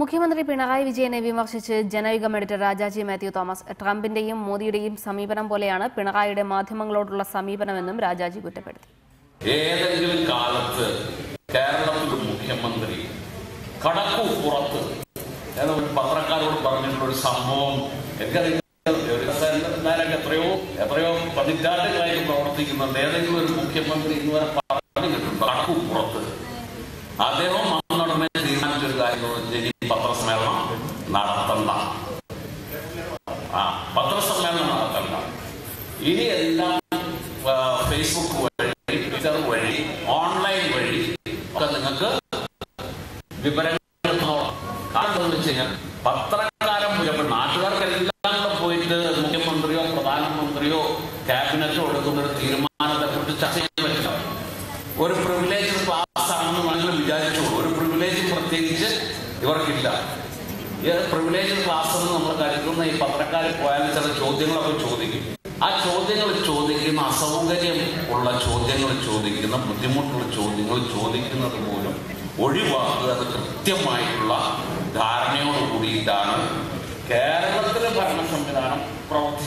മുഖ്യമന്ത്രി പിണറായി വിജയനെ വിമർശിച്ച് ജനയുഗം എഡിറ്റർ രാജാജി മാത്യു തോമസ് ട്രംപിന്റെയും മോദിയുടെയും സമീപനം പോലെയാണ് പിണറായിയുടെ മാധ്യമങ്ങളോടുള്ള സമീപനമെന്നും രാജാജി കുറ്റപ്പെടുത്തി. ഏതെങ്കിലും കാലത്ത് കേരളത്തിലെ മുഖ്യമന്ത്രി കടക്കു പുറത്ത് എന്ന് പത്രക്കാരോട് പറഞ്ഞിട്ടുള്ള ഒരു സംഭവം എത്രയോ എത്രയോ പതിറ്റാണ്ടുകളായിട്ട് പ്രവർത്തിക്കുന്നുണ്ട്. ഏതെങ്കിലും ഒരു മുഖ്യമന്ത്രി ഇന്നുവരെ പറഞ്ഞിട്ടുണ്ട്? കടക്കു പുറത്ത്. അദ്ദേഹം വന്നുടനെ തീരുമാനിച്ചൊരു കാര്യം എന്ന് ഇനി പത്രസമ്മേളനം നടത്തണ്ട. ആ പത്രസമ്മേളനം നടത്തണ്ട. ഇനി എല്ലാം ഫേസ്ബുക്ക് വഴി ട്വിറ്റർ വഴി ഓൺലൈൻ വഴി ഒക്കെ നിങ്ങൾക്ക് വിവരങ്ങൾ പത്രക്കാരം വെച്ച് കഴിഞ്ഞാൽ പത്രക്കാരൻ മുഴുവൻ നാട്ടുകാർക്കെല്ലാം പോയിട്ട് മുഖ്യമന്ത്രിയോ പ്രധാനമന്ത്രിയോ ക്യാബിനറ്റോ എടുക്കുന്ന ഒരു തീരുമാനത്തെ കുറിച്ച് ചർച്ച ചെയ്യാൻ പറ്റില്ല. ഒരു പ്രിവിലേജ് പാസ് ആണെന്ന് വേണമെങ്കിൽ വിചാരിച്ചോളൂ. ഒരു പ്രിവിലേജ് പ്രത്യേകിച്ച് ഇവർക്കില്ല. പ്രിവിലേജ് ക്ലാസ് നമ്മൾ കരുതുന്ന ഈ പത്രക്കാർ പോയാൽ ചില ചോദ്യങ്ങളൊക്കെ ചോദിക്കും. ആ ചോദ്യങ്ങൾ ചോദിക്കുന്ന അസൗകര്യം ഉള്ള ചോദ്യങ്ങൾ ചോദിക്കുന്ന ബുദ്ധിമുട്ടുള്ള ചോദ്യങ്ങൾ ചോദിക്കുന്നത് മൂലം ഒഴിവാക്കുക അത് കൃത്യമായിട്ടുള്ള ധാരണയോടുകൂടിയിട്ടാണ് കേരളത്തിലെ ഭരണ സംവിധാനം പ്രവർത്തിച്ചത്